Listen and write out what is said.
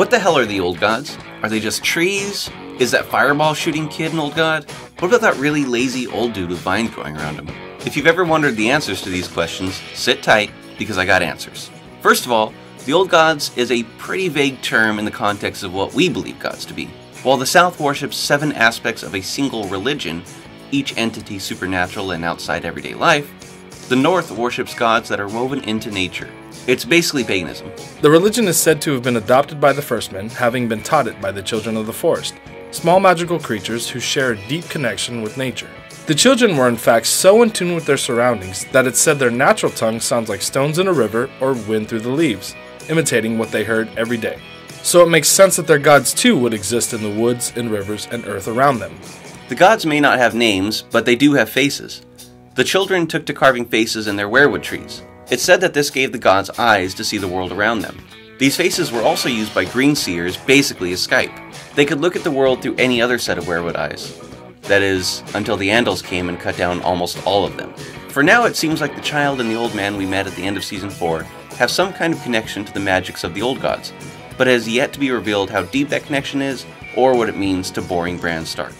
What the hell are the old gods? Are they just trees? Is that fireball shooting kid an old god? What about that really lazy old dude with vines growing around him? If you've ever wondered the answers to these questions, sit tight because I got answers. First of all, the old gods is a pretty vague term in the context of what we believe gods to be. While the South worships seven aspects of a single religion, each entity supernatural and outside everyday life, the North worships gods that are woven into nature. It's basically paganism. The religion is said to have been adopted by the first men, having been taught it by the children of the forest, small magical creatures who share a deep connection with nature. The children were in fact so in tune with their surroundings that it said their natural tongue sounds like stones in a river or wind through the leaves, imitating what they heard every day. So it makes sense that their gods too would exist in the woods and rivers and earth around them. The gods may not have names, but they do have faces. The children took to carving faces in their weirwood trees. It's said that this gave the gods eyes to see the world around them. These faces were also used by green seers basically as Skype. They could look at the world through any other set of weirwood eyes. That is, until the Andals came and cut down almost all of them. For now, it seems like the child and the old man we met at the end of season 4 have some kind of connection to the magics of the old gods, but it has yet to be revealed how deep that connection is or what it means to boring Bran Stark.